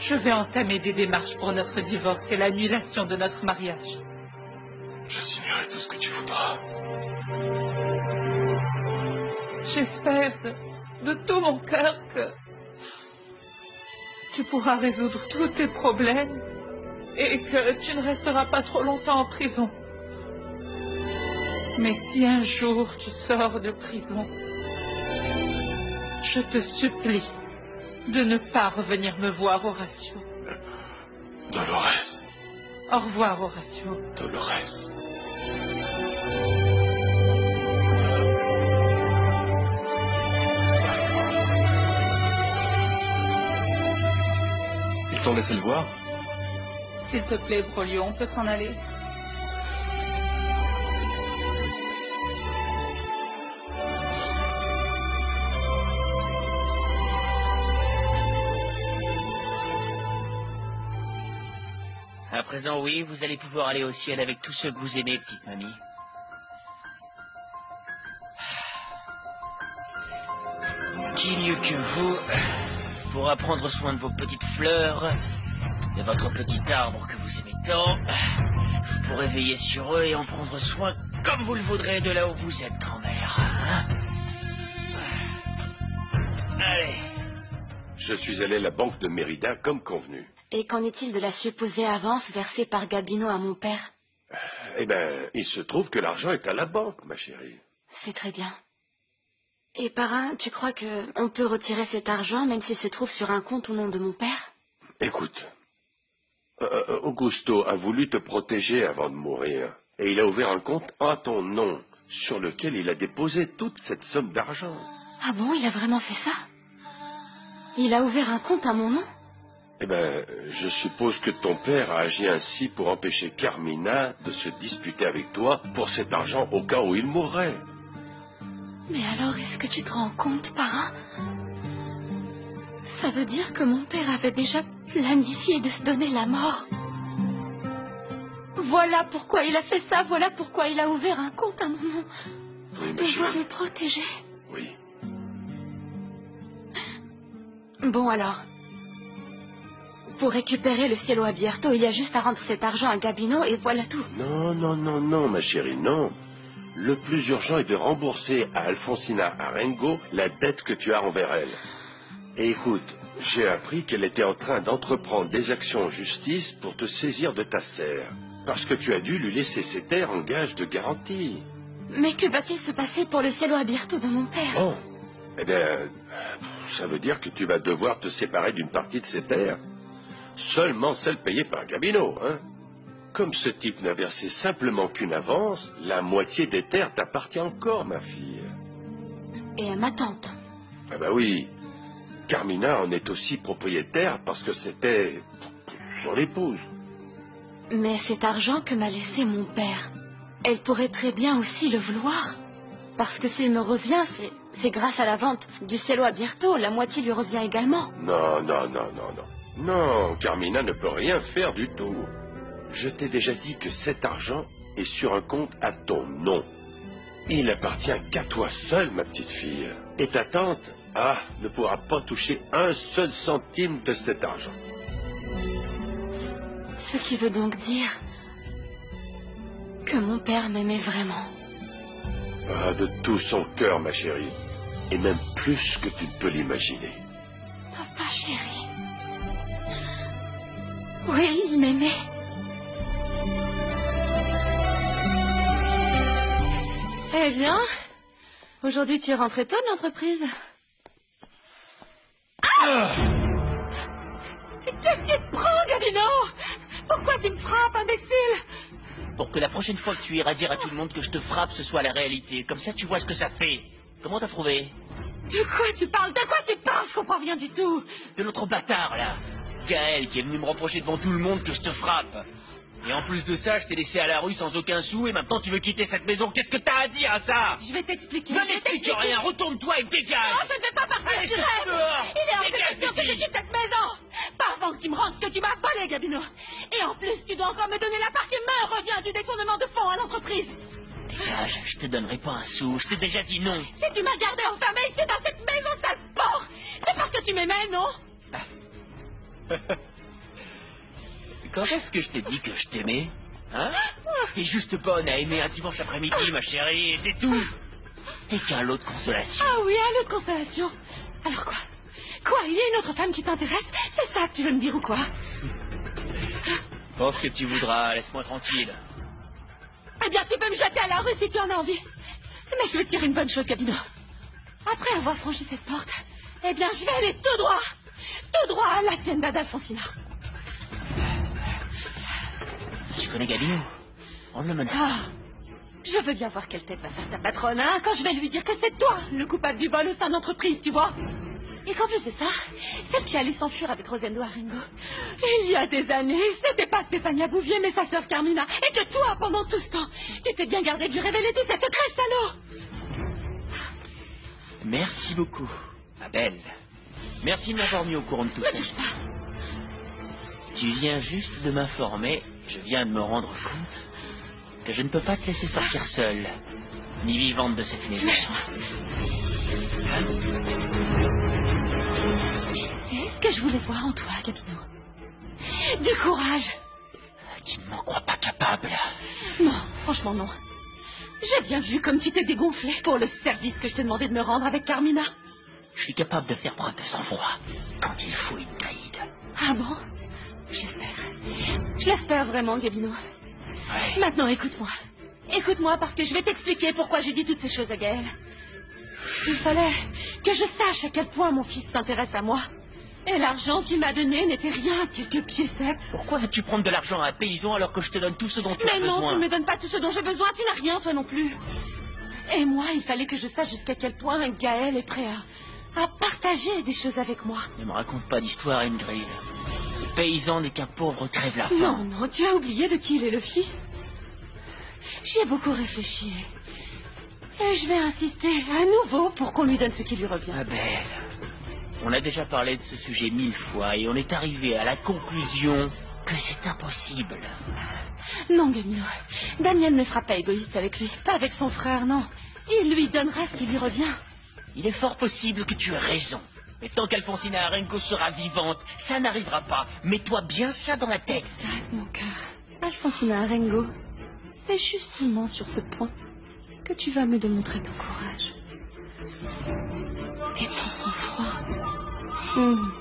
Je vais entamer des démarches pour notre divorce et l'annulation de notre mariage. Je signerai tout ce que tu voudras. J'espère de, de tout mon cœur que tu pourras résoudre tous tes problèmes et que tu ne resteras pas trop longtemps en prison. Mais si un jour tu sors de prison, je te supplie de ne pas revenir me voir, Horatio. Dolores, Au revoir, Horatio. Dolores. Ils t'ont laissé le voir? S'il te plaît, Brolio, on peut s'en aller Oui, vous allez pouvoir aller au ciel avec tous ceux que vous aimez, petite mamie. Qui mieux que vous pourra prendre soin de vos petites fleurs, de votre petit arbre que vous aimez tant pourrez veiller sur eux et en prendre soin comme vous le voudrez de là où vous êtes, grand-mère. hein Allez, Je suis allé à la banque de Mérida comme convenu. Et qu'en est-il de la supposée avance versée par Gabino à mon père? Eh ben, il se trouve que l'argent est à la banque, ma chérie. C'est très bien. Et parrain, tu crois que on peut retirer cet argent même s'il se trouve sur un compte au nom de mon père? Écoute, euh, euh, Augusto a voulu te protéger avant de mourir, et il a ouvert un compte à ton nom, sur lequel il a déposé toute cette somme d'argent. Ah bon, il a vraiment fait ça? Il a ouvert un compte à mon nom? Eh ben, je suppose que ton père a agi ainsi pour empêcher Carmina de se disputer avec toi pour cet argent au cas où il mourrait. Mais alors, est-ce que tu te rends compte, parrain? Ça veut dire que mon père avait déjà planifié de se donner la mort. Voilà pourquoi il a fait ça, voilà pourquoi il a ouvert un compte à mon nom. Oui, chérie. me protéger. Oui. Bon alors. Pour récupérer le cielo abierto, il y a juste à rendre cet argent à Gabino et voilà tout. Non, non, non, non, ma chérie, non. Le plus urgent est de rembourser à Alfonsina Arengo la dette que tu as envers elle. Et écoute, j'ai appris qu'elle était en train d'entreprendre des actions en justice pour te saisir de ta serre. Parce que tu as dû lui laisser ses terres en gage de garantie. Mais que va-t-il se passer pour le cielo abierto de mon père? Oh Eh bien, ça veut dire que tu vas devoir te séparer d'une partie de ses terres. Seulement celle payée par Gabino, hein Comme ce type n'a versé simplement qu'une avance, la moitié des terres t'appartient encore, ma fille. Et à ma tante. Ah bah oui. Carmina en est aussi propriétaire parce que c'était son épouse. Mais cet argent que m'a laissé mon père, elle pourrait très bien aussi le vouloir. Parce que s'il me revient, c'est, grâce à la vente du cielo abierto, la moitié lui revient également. Non, non, non, non, non. Non, Carmina ne peut rien faire du tout. Je t'ai déjà dit que cet argent est sur un compte à ton nom. Il appartient qu'à toi seule, ma petite fille. Et ta tante, ah, ne pourra pas toucher un seul centime de cet argent. Ce qui veut donc dire que mon père m'aimait vraiment. Ah, de tout son cœur, ma chérie. Et même plus que tu ne peux l'imaginer. Papa chéri. Oui, il m'aimait. Eh bien, aujourd'hui tu es rentré tôt de l'entreprise. Qu'est-ce qui te prend, Gabino Pourquoi tu me frappes, imbécile? Pour que la prochaine fois que tu iras dire à tout le monde que je te frappe, ce soit la réalité. Comme ça, tu vois ce que ça fait. Comment t'as trouvé? De quoi tu parles? De quoi tu parles? Je comprends rien du tout. De l'autre bâtard, là. Gaël, qui est venu me reprocher devant tout le monde que je te frappe. Et en plus de ça, je t'ai laissé à la rue sans aucun sou et maintenant tu veux quitter cette maison. Qu'est-ce que t'as à dire à ça? Je vais t'expliquer. Ne je vais m'explique rien, retourne-toi et dégage Non, je ne vais pas partir, Allez, je dehors. Il est hors de question que je quitte cette maison. Pas avant que tu me rendes ce que tu m'as volé, Gabino. Et en plus, tu dois encore me donner la part qui me revient du détournement de fonds à l'entreprise. Dégage, je te donnerai pas un sou, je t'ai déjà dit non. Si tu m'as gardé enfermé ici dans cette maison, sale porc, c'est parce que tu m'aimais, non? Quand est-ce que je t'ai dit que je t'aimais Hein? T'es juste bonne à aimer un dimanche après-midi, ma chérie, et c'est tout. Et qu'un lot de consolation. Ah oui, un lot de consolation. Alors quoi? Quoi Il y a une autre femme qui t'intéresse? C'est ça que tu veux me dire ou quoi? Pense que tu voudras, laisse-moi tranquille. Eh bien, tu peux me jeter à la rue si tu en as envie. Mais je vais te dire une bonne chose, Gabino. Après avoir franchi cette porte, eh bien, je vais aller tout droit, tout droit à la scène d'Alfonsina. Tu connais Gabino On ne me Ah, je veux bien voir quelle tête va faire ta patronne, hein, quand je vais lui dire que c'est toi le coupable du vol au sein d'entreprise, tu vois. Et qu'en plus de ça, celle qui allait s'enfuir avec Rosendo Aringo, il y a des années, c'était pas Stéphania Bouvier, mais sa sœur Carmina. Et que toi, pendant tout ce temps, tu t'es bien gardé de lui révéler tous ses secrets, salaud Merci beaucoup, ma belle. Merci de m'avoir mis au courant de tout ça. Tu viens juste de m'informer, je viens de me rendre compte que je ne peux pas te laisser sortir seule, ni vivante de cette maison. C'est ce que je voulais voir en toi, Gabino? Du courage. Tu ne m'en crois pas capable. Non, franchement non. J'ai bien vu comme tu t'es dégonflé pour le service que je t'ai demandé de me rendre avec Carmina. Je suis capable de faire preuve de sang-froid quand il faut une guide. Ah bon? J'espère. Je l'espère vraiment, Gabino. Ouais. Maintenant, écoute-moi. Écoute-moi parce que je vais t'expliquer pourquoi j'ai dit toutes ces choses à Gaël. Il fallait que je sache à quel point mon fils s'intéresse à moi. Et l'argent qu'il m'a donné n'était rien, quelques piécettes. Pourquoi veux-tu prendre de l'argent à un paysan alors que je te donne tout ce dont tu Mais as non, besoin? tu ne me donnes pas tout ce dont j'ai besoin, tu n'as rien, toi non plus. Et moi, il fallait que je sache jusqu'à quel point Gaël est prêt à, à partager des choses avec moi. Ne me raconte pas d'histoire, Ingrid. Ce paysan n'est qu'un pauvre crève la Non, faim. non, tu as oublié de qui il est le fils. J'y ai beaucoup réfléchi. Et je vais insister à nouveau pour qu'on lui donne ce qui lui revient. Ma belle, on a déjà parlé de ce sujet mille fois et on est arrivé à la conclusion que c'est impossible. Non, Gamino. Damien ne sera pas égoïste avec lui. Pas avec son frère, non. Il lui donnera ce qui lui revient. Il est fort possible que tu aies raison. Mais tant qu'Alfonsina Arenco sera vivante, ça n'arrivera pas. Mets-toi bien ça dans la tête. Exact, mon cœur. Alfonsina Arengo, c'est justement sur ce point que tu vas me démontrer ton courage. Et ton sang-froid. Hum.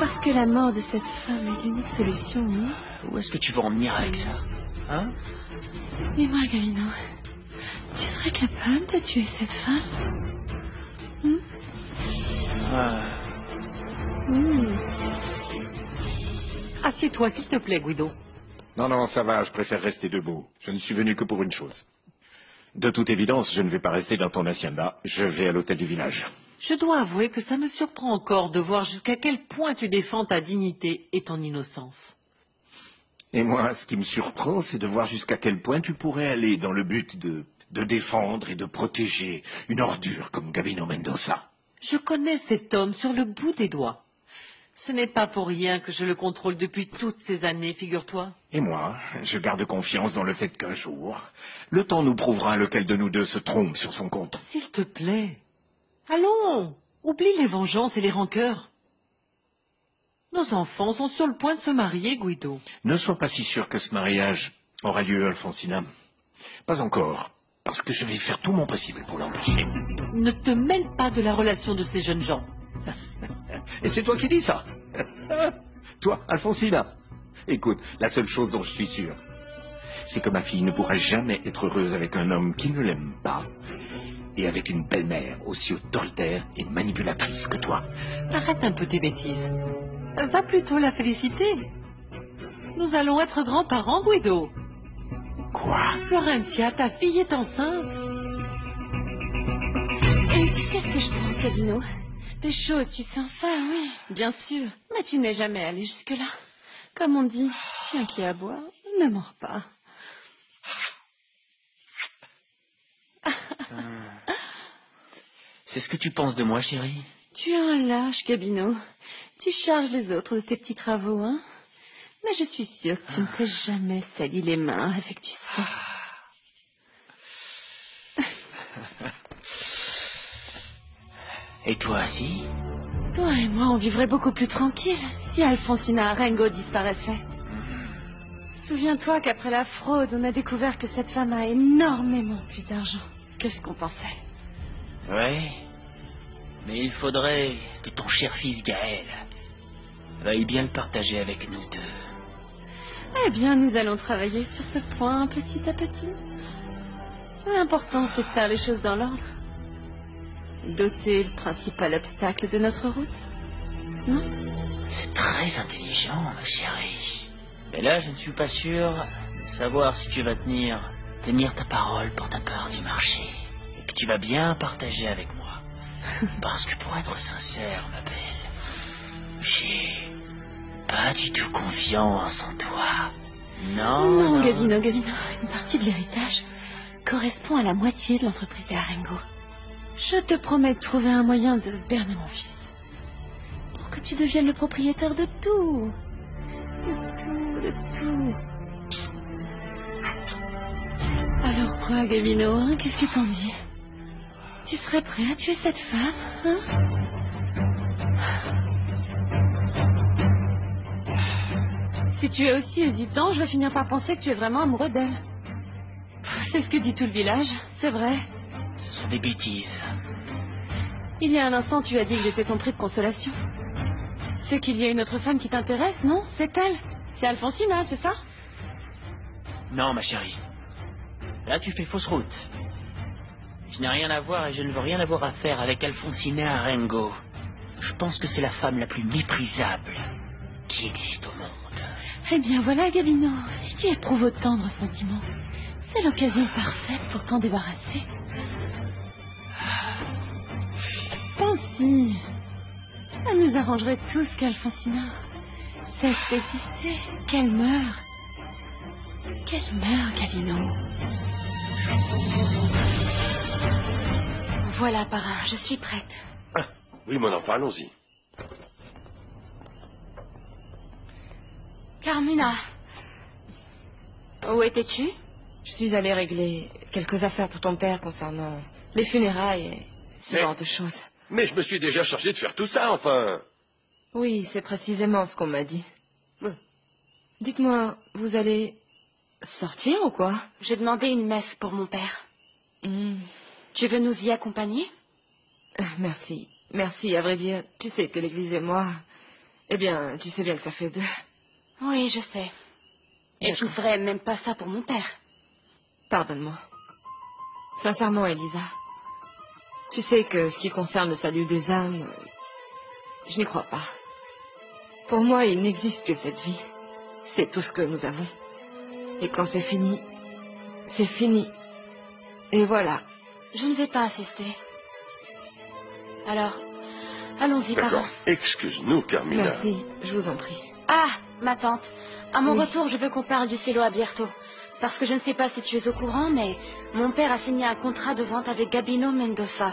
Parce que la mort de cette femme est l'unique solution, non? Où est-ce que tu veux en venir avec ça? Hein? Dis-moi, Gavino, tu serais capable de tuer cette femme? Ah, Hum. Assieds-toi, s'il te plaît, Guido. Non, non, ça va, je préfère rester debout. Je ne suis venu que pour une chose. De toute évidence, je ne vais pas rester dans ton hacienda, je vais à l'hôtel du village. Je dois avouer que ça me surprend encore de voir jusqu'à quel point tu défends ta dignité et ton innocence. Et moi, ce qui me surprend, c'est de voir jusqu'à quel point tu pourrais aller dans le but de, de défendre et de protéger une ordure comme Gabino Mendoza. Je connais cet homme sur le bout des doigts. Ce n'est pas pour rien que je le contrôle depuis toutes ces années, figure-toi. Et moi, je garde confiance dans le fait qu'un jour, le temps nous prouvera lequel de nous deux se trompe sur son compte. S'il te plaît. Allons, oublie les vengeances et les rancœurs. Nos enfants sont sur le point de se marier, Guido. Ne sois pas si sûr que ce mariage aura lieu, Alfonsina. Pas encore, parce que je vais faire tout mon possible pour l'empêcher. Ne te mêle pas de la relation de ces jeunes gens. Et c'est toi qui dis ça Toi, Alfonsina Écoute, la seule chose dont je suis sûr, c'est que ma fille ne pourra jamais être heureuse avec un homme qui ne l'aime pas et avec une belle-mère aussi autoritaire et manipulatrice que toi. Arrête un peu tes bêtises. Va plutôt la féliciter. Nous allons être grands-parents, Guido. Quoi Florentia, ta fille est enceinte. Et tu sais ce que je pense, Gabino Des choses, tu sais enfin, oui, bien sûr. Mais tu n'es jamais allé jusque-là. Comme on dit, chien qui aboie ne mord pas. c'est ce que tu penses de moi, chérie Tu es un lâche, Gabino. Tu charges les autres de tes petits travaux, hein? Mais je suis sûre que tu ne t'es jamais sali les mains avec du sang. Et toi, si Toi et moi, on vivrait beaucoup plus tranquille Si Alfonsina Arengo disparaissait. Souviens-toi qu'après la fraude, on a découvert que cette femme a énormément plus d'argent que ce qu'on pensait. Oui. Mais il faudrait que ton cher fils Gaël veuille bien le partager avec nous deux. Eh bien, nous allons travailler sur ce point petit à petit. L'important, c'est de faire les choses dans l'ordre. Doter le principal obstacle de notre route. Non? C'est très intelligent, ma chérie. Mais là, je ne suis pas sûr de savoir si tu vas tenir, tenir ta parole pour ta part du marché. Et que tu vas bien partager avec moi. Parce que pour être sincère, ma belle, j'ai pas du tout confiance en toi. Non. Non, Gavino, Gavino. Une partie de l'héritage correspond à la moitié de l'entreprise de Arengo. Je te promets de trouver un moyen de berner mon fils. Pour que tu deviennes le propriétaire de tout. De tout, de tout. Alors quoi, Gavino, hein, qu'est-ce que t'en dis? Tu serais prêt à tuer cette femme, hein? Si tu es aussi hésitant, je vais finir par penser que tu es vraiment amoureux d'elle. C'est ce que dit tout le village, c'est vrai. Ce sont des bêtises. Il y a un instant, tu as dit que j'étais ton prix de consolation. C'est qu'il y a une autre femme qui t'intéresse, non? C'est elle. C'est Alfonsina, c'est ça? Non, ma chérie. Là, tu fais fausse route. Je n'ai rien à voir et je ne veux rien avoir à faire avec Alfonsina Arengo. Je pense que c'est la femme la plus méprisable qui existe au monde. Eh bien voilà, Gabino, si tu éprouves autant de ressentiments, c'est l'occasion parfaite pour t'en débarrasser. Pense-y. Ça nous arrangerait tous qu'Alfonsina cesse d'exister, qu'elle meure. Qu'elle meure, Gabino. Voilà, parrain, je suis prête. Ah, oui, mon enfant, allons-y. Carmina, où étais-tu? Je suis allée régler quelques affaires pour ton père concernant les funérailles et ce Mais- genre de choses. Mais je me suis déjà chargé de faire tout ça, enfin. Oui, c'est précisément ce qu'on m'a dit. Ouais. Dites-moi, vous allez sortir ou quoi? J'ai demandé une messe pour mon père. Hmm. Tu veux nous y accompagner? Ah, Merci. Merci, à vrai dire. Tu sais que l'église et moi... Eh bien, tu sais bien que ça fait deux. Oui, je sais. Et tu ne ferais même pas ça pour mon père. Pardonne-moi. Sincèrement, Elisa. Tu sais que ce qui concerne le salut des âmes, je n'y crois pas. Pour moi, il n'existe que cette vie. C'est tout ce que nous avons. Et quand c'est fini, c'est fini. Et voilà. Je ne vais pas assister. Alors, allons-y, D'accord. Excuse-nous, Carmina. Merci, je vous en prie. Ma tante. À mon Oui. retour, je veux qu'on parle du cello à Bierto. Parce que je ne sais pas si tu es au courant, mais mon père a signé un contrat de vente avec Gabino Mendoza.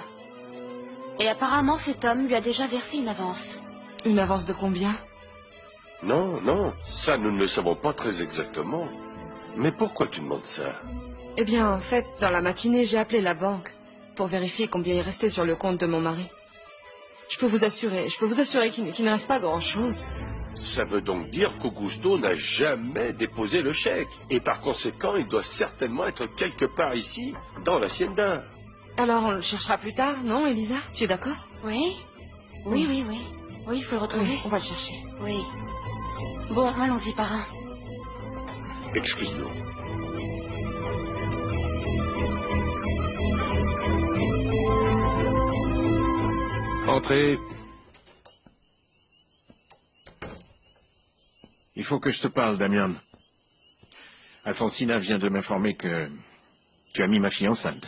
Et apparemment, cet homme lui a déjà versé une avance. Une avance de combien? Non, non, ça nous ne le savons pas très exactement. Mais pourquoi tu demandes ça? Eh bien, en fait, dans la matinée, j'ai appelé la banque pour vérifier combien il restait sur le compte de mon mari. Je peux vous assurer, je peux vous assurer qu'il qu'il ne reste pas grand-chose. Ça veut donc dire qu'Augusto n'a jamais déposé le chèque. Et par conséquent, il doit certainement être quelque part ici, dans l'hacienda. Alors, on le cherchera plus tard, non, Elisa? Tu es d'accord? Oui Oui, oui, oui. Oui, il faut le retrouver. Oui, on va le chercher. Oui. Bon, allons-y, parrain. Excuse-nous. Entrez. Il faut que je te parle, Damian. Alfonsina vient de m'informer que tu as mis ma fille enceinte.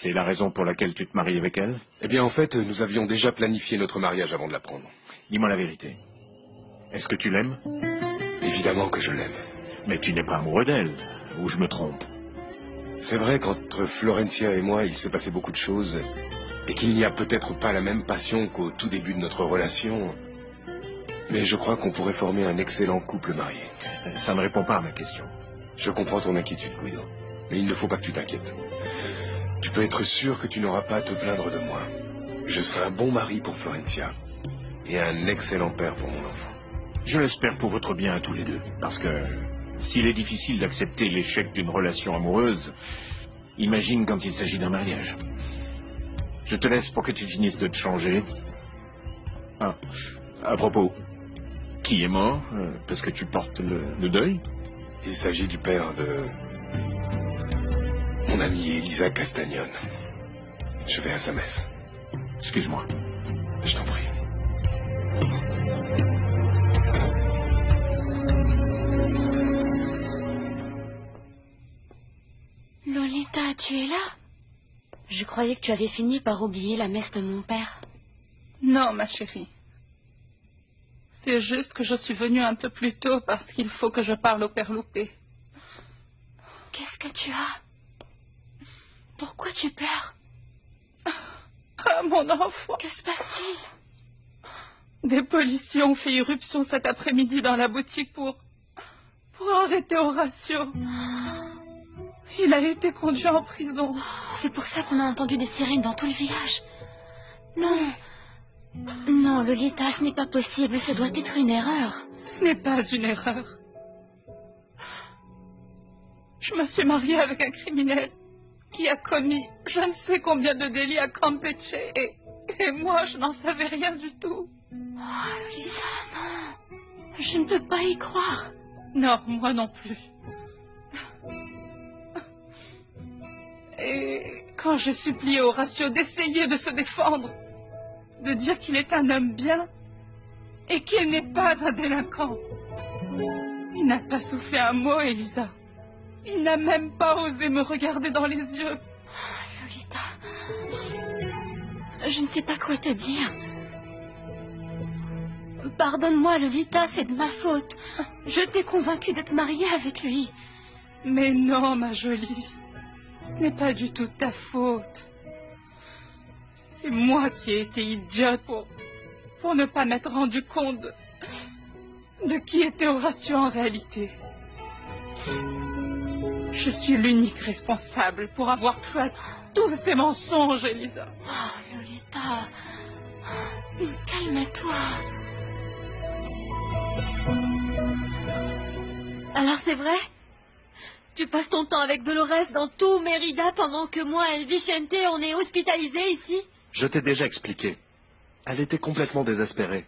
C'est la raison pour laquelle tu te maries avec elle Eh bien, en fait, nous avions déjà planifié notre mariage avant de l'apprendre. Dis-moi la vérité. Est-ce que tu l'aimes? Évidemment que je l'aime. Mais tu n'es pas amoureux d'elle, ou je me trompe? C'est vrai qu'entre Florencia et moi, il s'est passé beaucoup de choses, et qu'il n'y a peut-être pas la même passion qu'au tout début de notre relation. Mais je crois qu'on pourrait former un excellent couple marié. Ça ne répond pas à ma question. Je comprends ton inquiétude, Guido. Mais il ne faut pas que tu t'inquiètes. Tu peux être sûr que tu n'auras pas à te plaindre de moi. Je serai un bon mari pour Florencia. et un excellent père pour mon enfant. Je l'espère pour votre bien à tous les deux. Parce que s'il est difficile d'accepter l'échec d'une relation amoureuse, imagine quand il s'agit d'un mariage. Je te laisse pour que tu finisses de te changer. Ah, à propos, qui est mort euh, Parce que tu portes le, le deuil Il s'agit du père de mon amie Elisa Castagnone. Je vais à sa messe. Excuse-moi. Je t'en prie. Lolita, tu es là? Je croyais que tu avais fini par oublier la messe de mon père. Non, ma chérie. C'est juste que je suis venue un peu plus tôt parce qu'il faut que je parle au père Loupé. Qu'est-ce que tu as? Pourquoi tu pleures? Ah, mon enfant Que se passe-t-il? Des policiers ont fait irruption cet après-midi dans la boutique pour... pour arrêter Horatio. Il a été conduit en prison. C'est pour ça qu'on a entendu des sirènes dans tout le village. Non. Non, Lolita, ce n'est pas possible. Ce doit être une erreur. Ce n'est pas une erreur. Je me suis mariée avec un criminel qui a commis je ne sais combien de délits à Campeche et, et moi, je n'en savais rien du tout. Oh, Lolita, non. Je ne peux pas y croire. Non, moi non plus. Et quand j'ai supplié Horatio d'essayer de se défendre, de dire qu'il est un homme bien et qu'il n'est pas un délinquant, il n'a pas soufflé un mot, Elisa. Il n'a même pas osé me regarder dans les yeux. Lolita, je ne sais pas quoi te dire. Pardonne-moi, Lolita, c'est de ma faute. Je t'ai convaincue de te marier avec lui. Mais non, ma jolie. Ce n'est pas du tout ta faute. C'est moi qui ai été idiote pour, pour ne pas m'être rendu compte de, qui était Horatio en réalité. Je suis l'unique responsable pour avoir cru à tous ces mensonges, Elisa. Oh, Lolita. Calme-toi. Alors c'est vrai? Tu passes ton temps avec Dolores dans tout Mérida pendant que moi et Vicente, on est hospitalisés ici? Je t'ai déjà expliqué. Elle était complètement désespérée.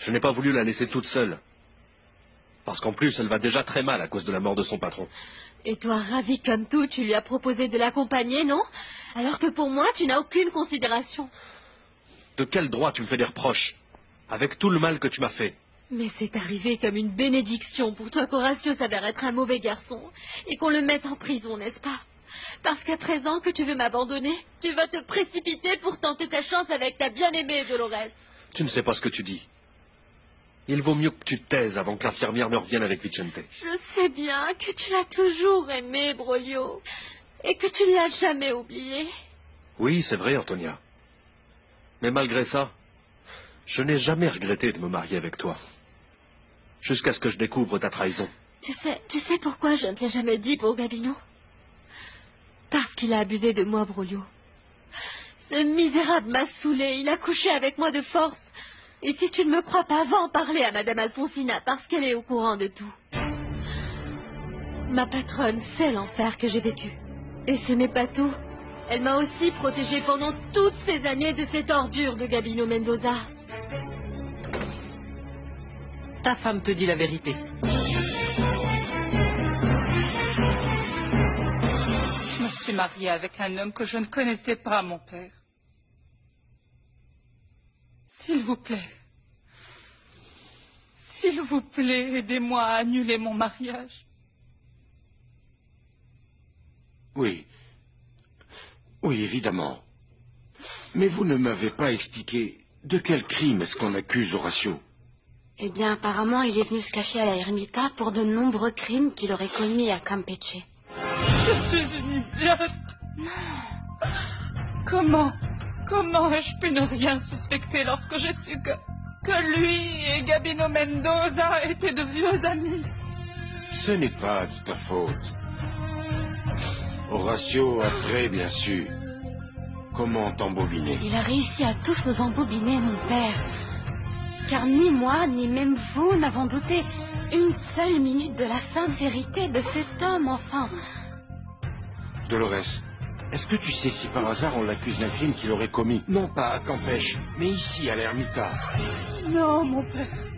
Je n'ai pas voulu la laisser toute seule. Parce qu'en plus, elle va déjà très mal à cause de la mort de son patron. Et toi, ravi comme tout, tu lui as proposé de l'accompagner, non? Alors que pour moi, tu n'as aucune considération. De quel droit tu me fais des reproches? Avec tout le mal que tu m'as fait. Mais c'est arrivé comme une bénédiction pour toi qu'Horatio s'avère être un mauvais garçon et qu'on le mette en prison, n'est-ce pas? Parce qu'à présent que tu veux m'abandonner, tu vas te précipiter pour tenter ta chance avec ta bien-aimée Dolores. Tu ne sais pas ce que tu dis. Il vaut mieux que tu te taises avant que l'infirmière ne revienne avec Vicente. Je sais bien que tu l'as toujours aimé, Broglio, et que tu ne l'as jamais oublié. Oui, c'est vrai, Antonia. Mais malgré ça, je n'ai jamais regretté de me marier avec toi. Jusqu'à ce que je découvre ta trahison. Tu sais, tu sais pourquoi je ne te l'ai jamais dit pour Gabino? Parce qu'il a abusé de moi, Broglio. Ce misérable m'a saoulé, il a couché avec moi de force. Et si tu ne me crois pas, va en parler à Madame Alfonsina, parce qu'elle est au courant de tout. Ma patronne sait l'enfer que j'ai vécu. Et ce n'est pas tout. Elle m'a aussi protégée pendant toutes ces années de cette ordure de Gabino Mendoza. Ta femme te dit la vérité. Suis mariée avec un homme que je ne connaissais pas, mon père. S'il vous plaît. S'il vous plaît, aidez-moi à annuler mon mariage. Oui. Oui, évidemment. Mais vous ne m'avez pas expliqué de quel crime est-ce qu'on accuse Horatio. Eh bien, apparemment, il est venu se cacher à la Ermita pour de nombreux crimes qu'il aurait commis à Campeche. Je. Comment Comment ai-je pu ne rien suspecter lorsque j'ai su que, que lui et Gabino Mendoza étaient de vieux amis? Ce n'est pas de ta faute. Horatio a très bien su comment t'embobiner. Il a réussi à tous nous embobiner, mon père. car ni moi, ni même vous n'avons douté une seule minute de la sincérité de cet homme, enfin. Dolores, est-ce que tu sais si par hasard on l'accuse d'un crime qu'il aurait commis? Non pas à Campèche, mais ici à l'ermitage. Non, mon père.